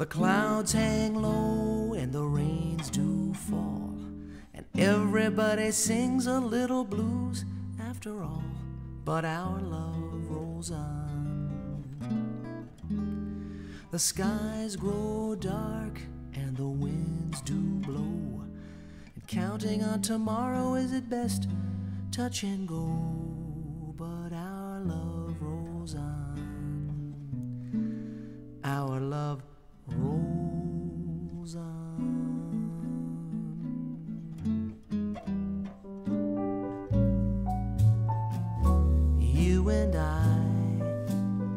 The clouds hang low and the rains do fall, and everybody sings a little blues after all. But our love rolls on. The skies grow dark and the winds do blow, and counting on tomorrow is at best touch and go. And I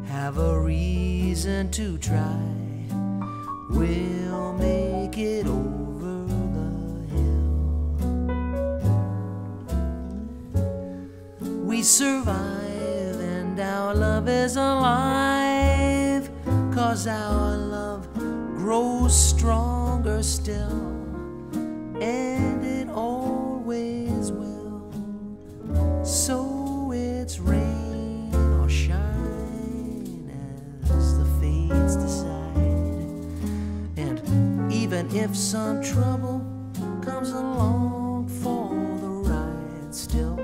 have a reason to try. We'll make it over the hill. We survive and our love is alive. Cause our love grows stronger still. And And if some trouble comes along for the ride, still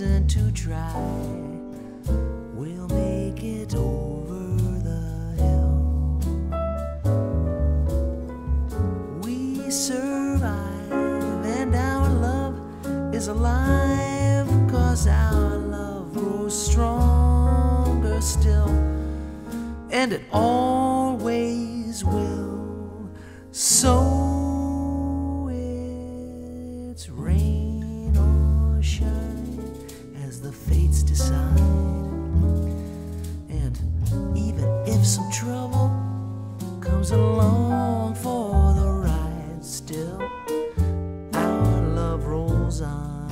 reason to try. We'll make it over the hill. We survive, and our love is alive. Cause our love grows stronger still, and it always will. So And even if some trouble comes along for the ride, still our love rolls on.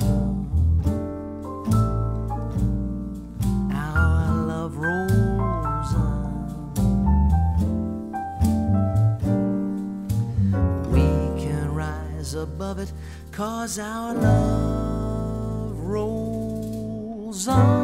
Our love rolls on. We can rise above it, cause our love rolls on.